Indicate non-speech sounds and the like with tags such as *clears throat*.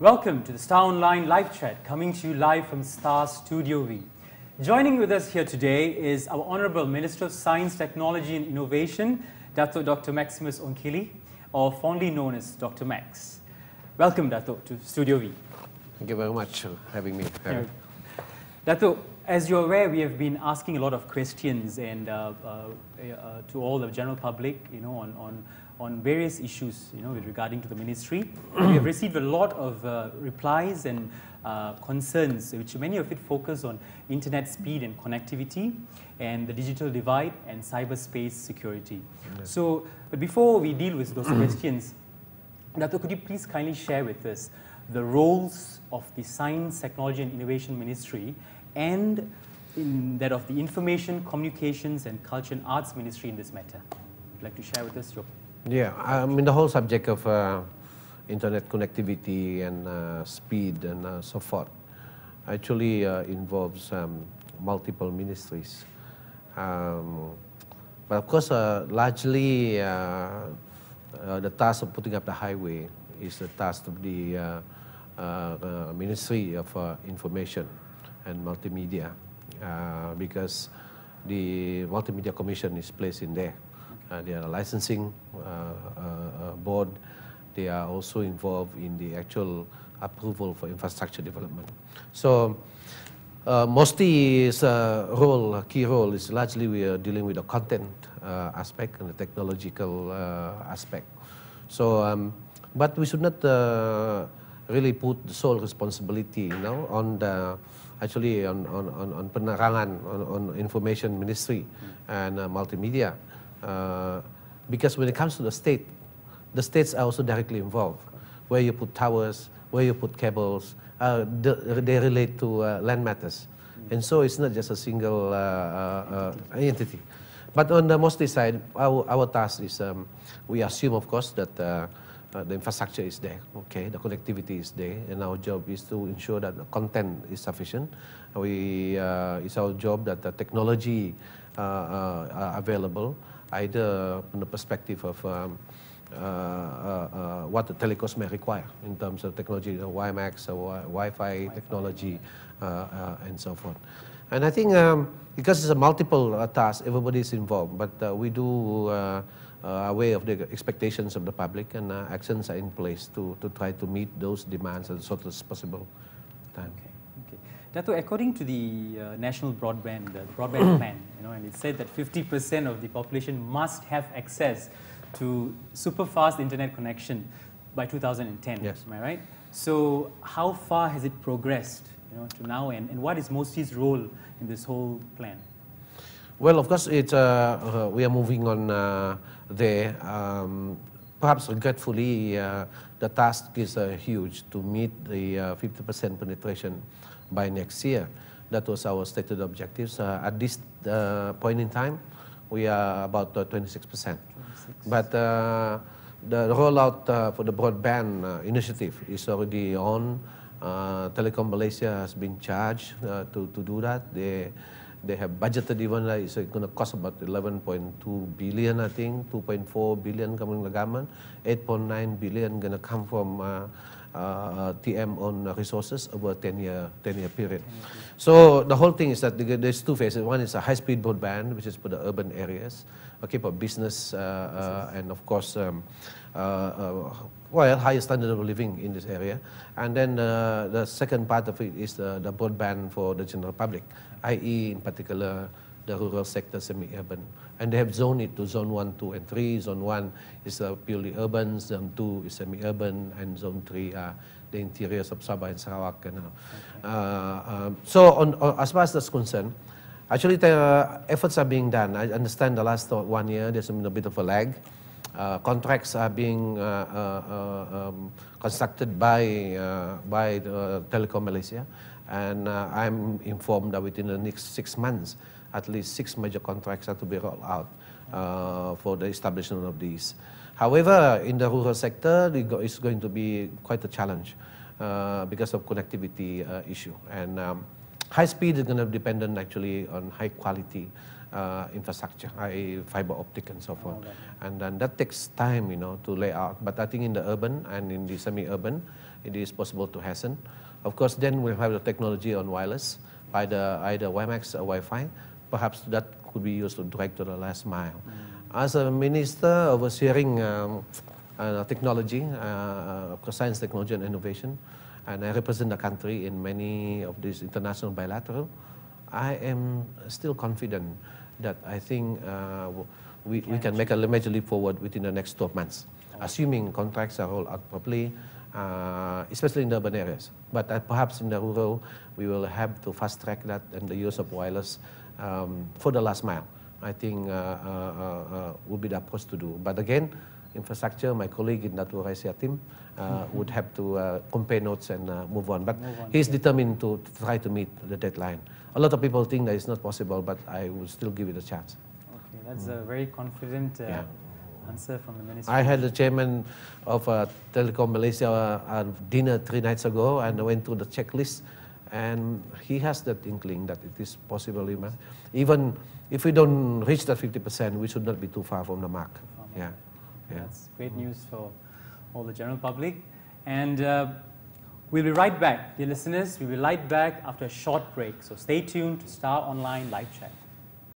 Welcome to the Star Online live chat, coming to you live from Star Studio V. Joining with us here today is our Honorable Minister of Science, Technology and Innovation, Dato Dr. Maximus Ongkili, or fondly known as Dr. Max. Welcome, Dato, to Studio V. Thank you very much for having me. Dato, as you're aware, we have been asking a lot of questions and uh, uh, uh, to all the general public, you know, on, on on various issues, you know, regarding to the ministry. we have received a lot of uh, replies and uh, concerns, which many of it focus on internet speed and connectivity, and the digital divide and cyberspace security. So, but before we deal with those *clears throat* questions, Dato, could you please kindly share with us the roles of the Science, Technology and Innovation Ministry and that of the Information, Communications and Culture and Arts Ministry in this matter? Would like to share with us your yeah, I mean the whole subject of uh, internet connectivity and uh, speed and uh, so forth actually uh, involves um, multiple ministries. Um, but of course, uh, largely uh, the task of putting up the highway is the task of the Ministry of Information and Multimedia because the Multimedia Commission is placed in there. Uh, they are a licensing uh, uh, board. They are also involved in the actual approval for infrastructure development. So uh, uh, role, key role is largely we are dealing with the content uh, aspect and the technological aspect. So, um, but we should not really put the sole responsibility, you know, on the actually on on on, on penerangan on, on information ministry and multimedia. Uh, because when it comes to the state, the states are also directly involved. Where you put towers, where you put cables, uh, they relate to uh, land matters. And so it's not just a single uh, uh, uh, entity. But on the MOSTI side, our, our task is um, we assume, of course, that the infrastructure is there, okay, the connectivity is there, and our job is to ensure that the content is sufficient. We, it's our job that the technology are available either from the perspective of um, uh, uh, uh, what the telecoms may require in terms of technology, the WiMAX, or Wi-Fi technology, and so forth. And I think um, because it's a multiple uh, task, everybody is involved, but uh, we do uh, aware of the expectations of the public and actions are in place to, to try to meet those demands as short as possible time. Okay. Dato, according to the uh, national broadband, uh, broadband *coughs* plan, you know, and it said that 50% of the population must have access to super fast internet connection by 2010. Yes. Am I right? So how far has it progressed, you know, to now, and, and what is MOSTI's role in this whole plan? Well, of course, it's, uh, uh we are moving on uh, there. Um, perhaps regretfully, uh, the task is huge to meet the 50% penetration by next year. That was our stated objectives. Uh, at this uh, point in time, we are about 26%. Uh, 26. But uh, the rollout uh, for the broadband initiative is already on. Telecom Malaysia has been charged to, to do that. They, they have budgeted even uh, it's going to cost about 11.2 billion, I think, 2.4 billion coming from the government, 8.9 billion going to come from uh, uh, TM on resources over a 10 year, 10 year period. So the whole thing is that there's two phases. One is a high speed broadband, which is for the urban areas, okay, for business, uh, uh, and of course, um, uh, uh, well, higher standard of living in this area. And then uh, the second part of it is the, the broadband for the general public, i.e., in particular, the rural sector semi-urban. And they have zoned it to zone 1, 2, and 3. Zone 1 is uh, purely urban, zone 2 is semi-urban, and zone 3 are the interiors of Sabah and Sarawak. You know. okay. uh, um, so on, on, as far as that's concerned, actually the uh, efforts are being done. I understand the last one year there's been a bit of a lag. Uh, contracts are being uh, uh, um, constructed by, by Telecom Malaysia, and I'm informed that within the next six months, at least six major contracts are to be rolled out uh, for the establishment of these. However, in the rural sector, it's going to be quite a challenge uh, because of connectivity uh, issue. And um, high speed is going to be dependent actually on high quality uh, infrastructure, i.e. fiber optic and so forth. Right. And then that takes time, you know, to lay out. But I think in the urban and in the semi-urban, it is possible to hasten. Of course, then we'll have the technology on wireless, either, either WiMAX or Wi-Fi. Perhaps that could be used to direct to the last mile. As a minister overseeing um, uh, technology, uh, of course, science, technology, and innovation, and I represent the country in many of these international bilateral, I am still confident that I think uh, we, we can make a major leap forward within the next 12 months, assuming contracts are rolled out properly, uh, especially in the urban areas. But uh, perhaps in the rural, we will have to fast track that and the use of wireless um, for the last mile. I think uh, uh, uh, uh, would be the approach to do. But again, infrastructure, my colleague in Dato' Rais Yatim uh, would have to uh, compare notes and uh, move on. But Move on, he's determined to, try to meet the deadline. A lot of people think that it's not possible, but I will still give it a chance. Okay, that's a very confident uh, Yeah. answer from the minister. I had the chairman of uh, Telecom Malaysia uh, at dinner three nights ago, and I went through the checklist, and he has that inkling that it is possible. Even if we don't reach that 50%, we should not be too far from the mark. From Yeah, yeah. That's great news for all the general public. And uh, we'll be right back, dear listeners. We'll be right back after a short break. So stay tuned to Star Online Live Chat.